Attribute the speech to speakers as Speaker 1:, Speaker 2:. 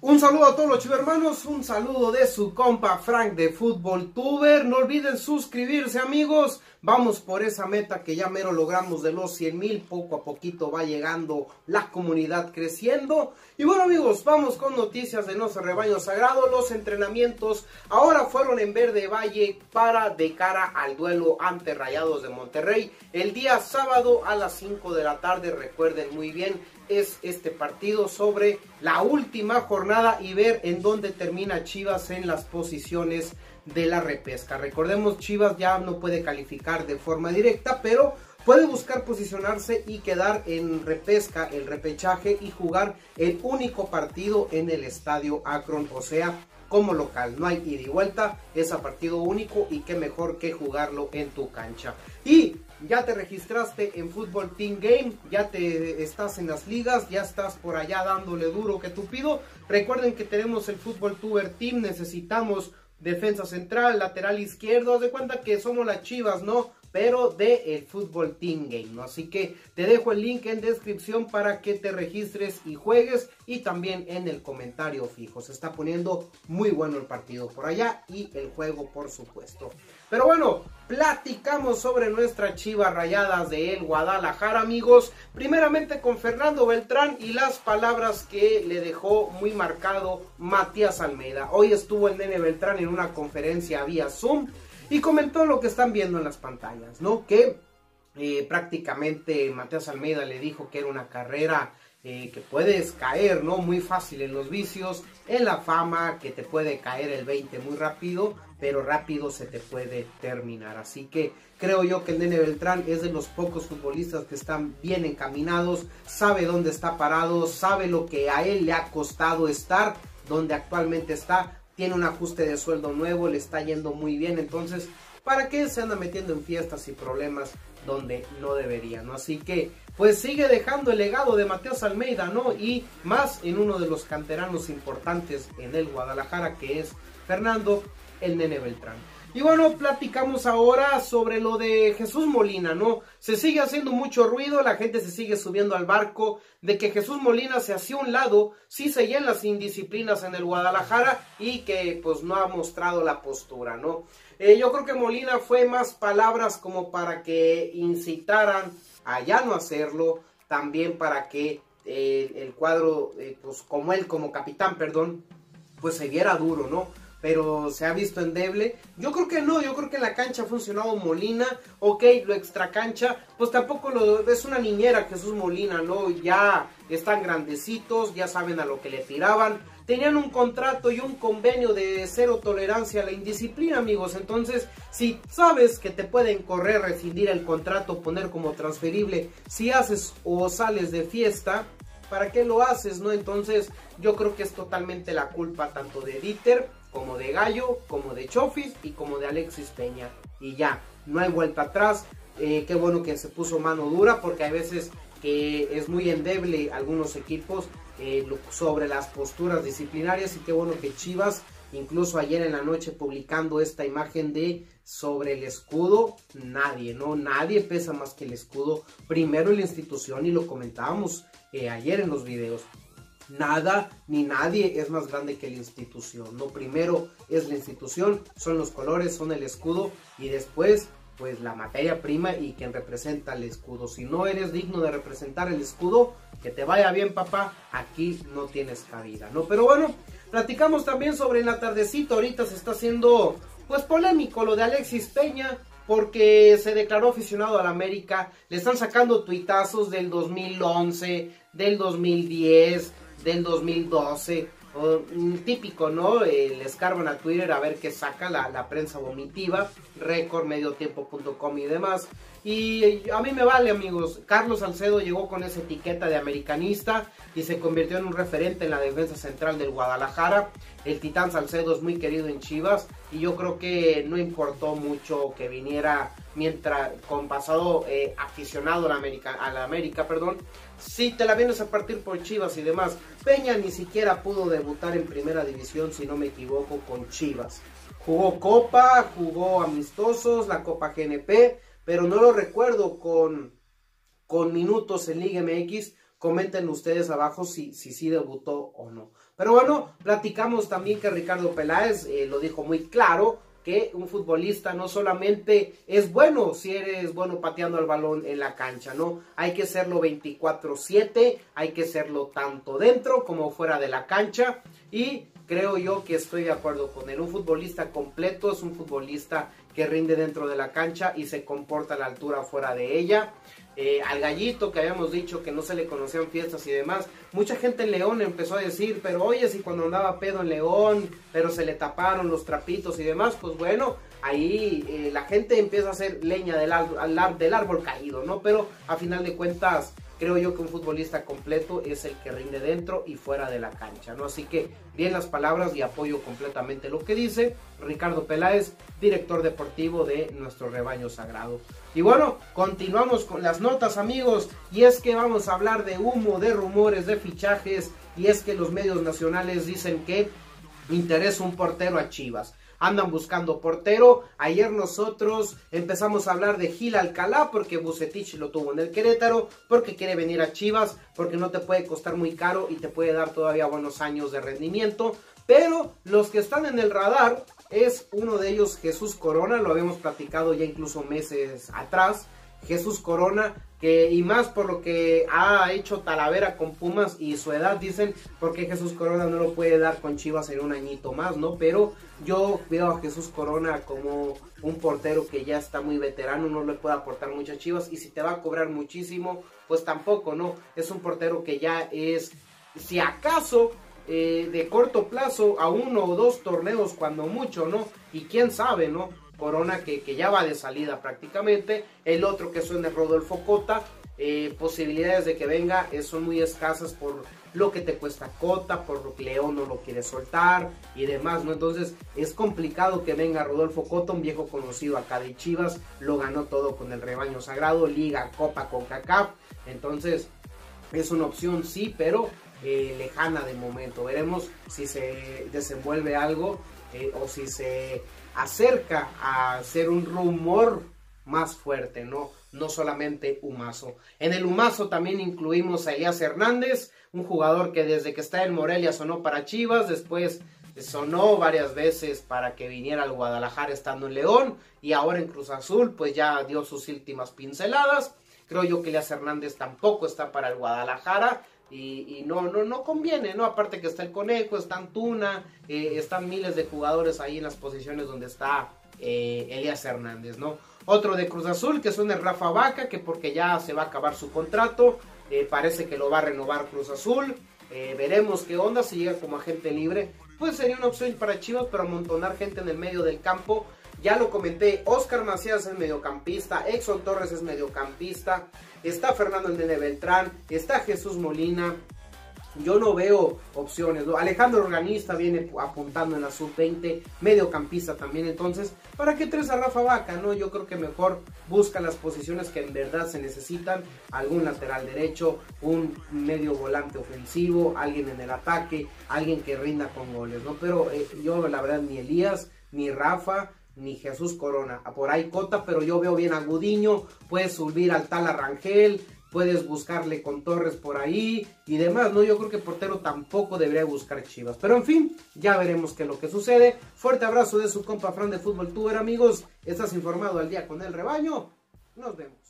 Speaker 1: Un saludo a todos los chivermanos, un saludo de su compa Frank de Fútbol Tuber. No olviden suscribirse amigos. Vamos por esa meta que ya mero logramos de los 100 mil. Poco a poquito va llegando la comunidad creciendo. Y bueno amigos, vamos con noticias de Nuestro Rebaño Sagrado. Los entrenamientos ahora fueron en Verde Valle para de cara al duelo ante Rayados de Monterrey. El día sábado a las 5 de la tarde, recuerden muy bien, es este partido sobre la última jornada y ver en dónde termina Chivas en las posiciones de la repesca. Recordemos, Chivas ya no puede calificar de forma directa, pero puede buscar posicionarse y quedar en repesca, el repechaje y jugar el único partido en el estadio Akron, o sea, como local. No hay ida y vuelta, es a partido único y qué mejor que jugarlo en tu cancha. Y ya te registraste en Fútbol Team Game, ya te estás en las ligas, ya estás por allá dándole duro que pido. Recuerden que tenemos el Fútbol Tuber Team, necesitamos defensa central, lateral izquierdo, haz de cuenta que somos las chivas, ¿no? Pero de el Fútbol Team Game, ¿no? Así que te dejo el link en descripción para que te registres y juegues y también en el comentario fijo. Se está poniendo muy bueno el partido por allá y el juego, por supuesto. Pero bueno, platicamos sobre nuestra chiva rayadas de el Guadalajara, amigos. Primeramente con Fernando Beltrán y las palabras que le dejó muy marcado Matías Almeida. Hoy estuvo el nene Beltrán en una conferencia vía Zoom y comentó lo que están viendo en las pantallas, ¿no? Que eh, prácticamente Matías Almeida le dijo que era una carrera eh, que puedes caer, ¿no? Muy fácil en los vicios, en la fama, que te puede caer el 20 muy rápido, pero rápido se te puede terminar. Así que creo yo que el Nene Beltrán es de los pocos futbolistas que están bien encaminados, sabe dónde está parado, sabe lo que a él le ha costado estar donde actualmente está, tiene un ajuste de sueldo nuevo, le está yendo muy bien, entonces, ¿para qué se anda metiendo en fiestas y problemas donde no debería, ¿no? Así que pues sigue dejando el legado de Mateos Almeida, ¿no? Y más en uno de los canteranos importantes en el Guadalajara, que es Fernando el Nene Beltrán. Y bueno, platicamos ahora sobre lo de Jesús Molina, ¿no? Se sigue haciendo mucho ruido, la gente se sigue subiendo al barco de que Jesús Molina se hacía un lado, sí seguían las indisciplinas en el Guadalajara y que pues no ha mostrado la postura, ¿no? Eh, yo creo que Molina fue más palabras como para que incitaran a ya no hacerlo, también para que eh, el cuadro, eh, pues como él, como capitán, perdón, pues se viera duro, ¿no? Pero se ha visto endeble. Yo creo que no, yo creo que en la cancha ha funcionado Molina, ok, lo extra cancha, pues tampoco lo, es una niñera Jesús Molina, ¿no? Ya están grandecitos, ya saben a lo que le tiraban, tenían un contrato y un convenio de cero tolerancia a la indisciplina, amigos. Entonces, si sabes que te pueden correr, rescindir el contrato, poner como transferible, si haces o sales de fiesta, ¿para qué lo haces, no? Entonces, yo creo que es totalmente la culpa tanto de Dieter, como de Gallo, como de Chofis y como de Alexis Peña. Y ya, no hay vuelta atrás. Eh, qué bueno que se puso mano dura porque hay veces que es muy endeble algunos equipos eh, sobre las posturas disciplinarias y qué bueno que Chivas incluso ayer en la noche publicando esta imagen de sobre el escudo, nadie, no, nadie pesa más que el escudo, primero la institución y lo comentábamos eh, ayer en los videos, nada ni nadie es más grande que la institución, no, primero es la institución, son los colores, son el escudo y después pues la materia prima y quien representa el escudo. Si no eres digno de representar el escudo, que te vaya bien papá, aquí no tienes cabida, ¿no? Pero bueno, platicamos también sobre el atardecito, ahorita se está haciendo pues polémico lo de Alexis Peña, porque se declaró aficionado al América, le están sacando tuitazos del 2011, del 2010, del 2012, típico, ¿no? Eh, le escarban a Twitter a ver qué saca la, prensa vomitiva, récord, mediotiempo.com y demás. Y a mí me vale, amigos. Carlos Salcedo llegó con esa etiqueta de americanista y se convirtió en un referente en la defensa central del Guadalajara. El Titán Salcedo es muy querido en Chivas y yo creo que no importó mucho que viniera mientras con pasado eh, aficionado a la América, a la América, perdón. Si te la vienes a partir por Chivas y demás, Peña ni siquiera pudo debutar en primera división, si no me equivoco, con Chivas. Jugó Copa, jugó amistosos, la Copa GNP, pero no lo recuerdo con, con minutos en Liga MX. Comenten ustedes abajo si sí si, debutó o no. Pero bueno, platicamos también que Ricardo Peláez eh, lo dijo muy claro, que un futbolista no solamente es bueno si eres bueno pateando el balón en la cancha, ¿no? Hay que serlo 24/7, hay que serlo tanto dentro como fuera de la cancha y creo yo que estoy de acuerdo con él. Un futbolista completo es un futbolista que rinde dentro de la cancha y se comporta a la altura fuera de ella. Eh, al gallito que habíamos dicho que no se le conocían fiestas y demás. Mucha gente en León empezó a decir, pero oye, si cuando andaba pedo en León, pero se le taparon los trapitos y demás, pues bueno, ahí eh, la gente empieza a hacer leña del, del árbol caído, ¿no? Pero a final de cuentas creo yo que un futbolista completo es el que rinde dentro y fuera de la cancha, ¿no? Así que bien las palabras y apoyo completamente lo que dice Ricardo Peláez, director deportivo de nuestro rebaño sagrado. Y bueno, continuamos con las notas amigos y es que vamos a hablar de humo, de rumores, de fichajes y es que los medios nacionales dicen que interesa un portero a Chivas andan buscando portero. Ayer nosotros empezamos a hablar de Gil Alcalá porque Bucetich lo tuvo en el Querétaro, porque quiere venir a Chivas, porque no te puede costar muy caro y te puede dar todavía buenos años de rendimiento. Pero los que están en el radar es uno de ellos Jesús Corona, lo habíamos platicado ya incluso meses atrás. Jesús Corona, que y más por lo que ha hecho Talavera con Pumas y su edad, dicen, porque Jesús Corona no lo puede dar con Chivas en un añito más, ¿no? Pero yo veo a Jesús Corona como un portero que ya está muy veterano, no le puede aportar muchas Chivas y si te va a cobrar muchísimo, pues tampoco, ¿no? Es un portero que ya es, si acaso, eh, de corto plazo a uno o dos torneos cuando mucho, ¿no? Y quién sabe, ¿no? Corona que, ya va de salida prácticamente. El otro que suena es Rodolfo Cota. Eh, posibilidades de que venga eh, son muy escasas por lo que te cuesta Cota, por lo que León no lo quiere soltar y demás, ¿no? Entonces es complicado que venga Rodolfo Cota, un viejo conocido acá de Chivas, lo ganó todo con el rebaño sagrado, Liga, Copa, con CACAF, entonces es una opción sí, pero eh, lejana de momento. Veremos si se desenvuelve algo o si se acerca a ser un rumor más fuerte, ¿no? No solamente Humazo. En el Humazo también incluimos a Elías Hernández, un jugador que desde que está en Morelia sonó para Chivas, después sonó varias veces para que viniera al Guadalajara estando en León y ahora en Cruz Azul pues ya dio sus últimas pinceladas. Creo yo que Elías Hernández tampoco está para el Guadalajara y, no, no, no conviene, ¿no? Aparte que está el Conejo, está Antuna, eh, están miles de jugadores ahí en las posiciones donde está eh, Elías Hernández, ¿no? Otro de Cruz Azul, que el Rafa Vaca, que porque ya se va a acabar su contrato, eh, parece que lo va a renovar Cruz Azul. veremos qué onda, si llega como agente libre. Pues sería una opción para Chivas, pero amontonar gente en el medio del campo ya lo comenté, Oscar Macías es mediocampista, Exxon Torres es mediocampista, está Fernando Nene Beltrán, está Jesús Molina. Yo no veo opciones. Alejandro Organista viene apuntando en la sub-20, mediocampista también. Entonces, ¿para qué tres a Rafa Vaca? No, yo creo que mejor busca las posiciones que en verdad se necesitan. Algún lateral derecho, un medio volante ofensivo, alguien en el ataque, alguien que rinda con goles, ¿no? Pero eh, yo la verdad ni Elías, ni Rafa, ni Jesús Corona. Por ahí Cota, pero yo veo bien a Gudiño. Puedes subir al tal Arrangel. Puedes buscarle con Torres por ahí y demás, ¿no? Yo creo que portero tampoco debería buscar Chivas. Pero en fin, ya veremos qué es lo que sucede. Fuerte abrazo de su compa Fran de Fútbol Tuber, amigos. Estás informado al día con el rebaño. Nos vemos.